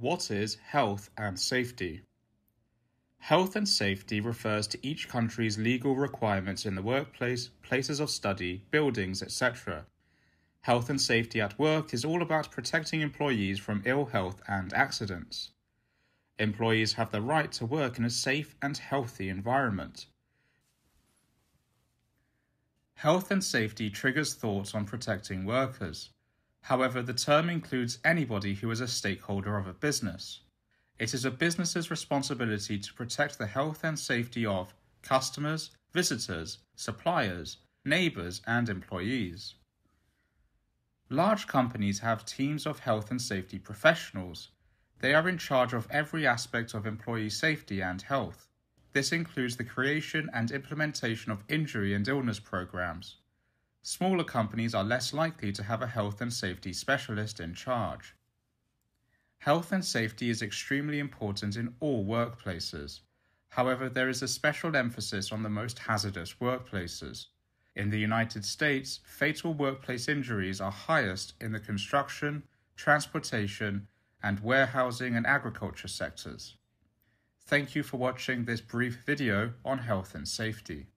What is health and safety? Health and safety refers to each country's legal requirements in the workplace, places of study, buildings, etc. Health and safety at work is all about protecting employees from ill health and accidents. Employees have the right to work in a safe and healthy environment. Health and safety triggers thoughts on protecting workers. However, the term includes anybody who is a stakeholder of a business. It is a business's responsibility to protect the health and safety of customers, visitors, suppliers, neighbors, and employees. Large companies have teams of health and safety professionals. They are in charge of every aspect of employee safety and health. This includes the creation and implementation of injury and illness programs. Smaller companies are less likely to have a health and safety specialist in charge. Health and safety is extremely important in all workplaces. However, there is a special emphasis on the most hazardous workplaces. In the United States, fatal workplace injuries are highest in the construction, transportation, and warehousing and agriculture sectors. Thank you for watching this brief video on health and safety.